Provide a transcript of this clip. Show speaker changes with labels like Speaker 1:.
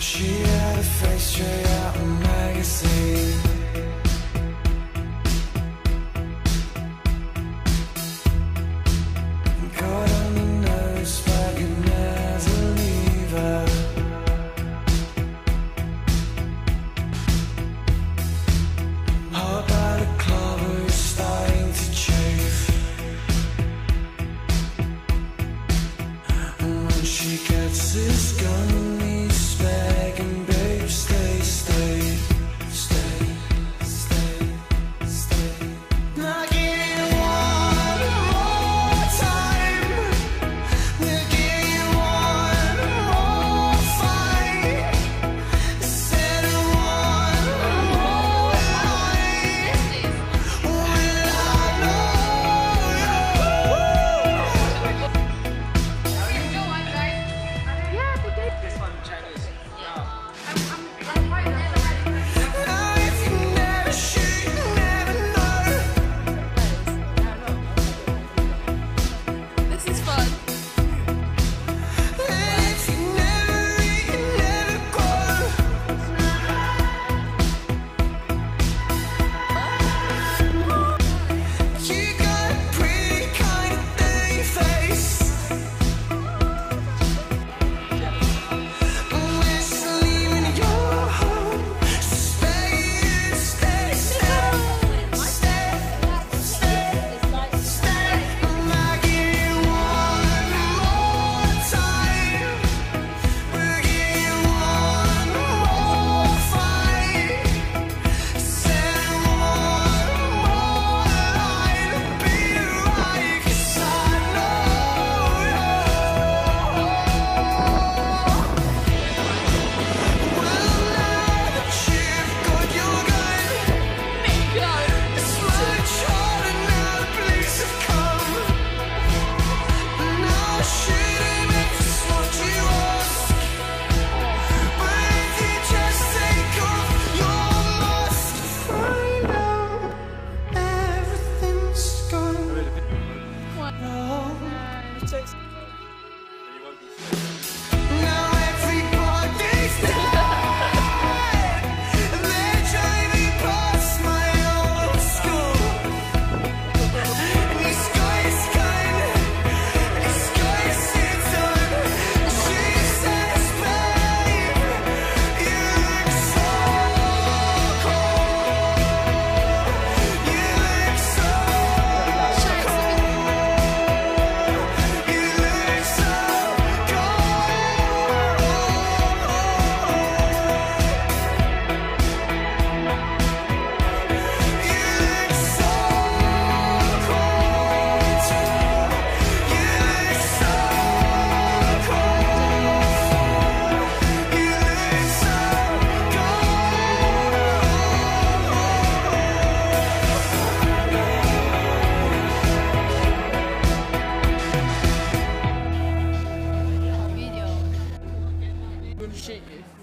Speaker 1: She had a face straight out of a magazine. Oh. You.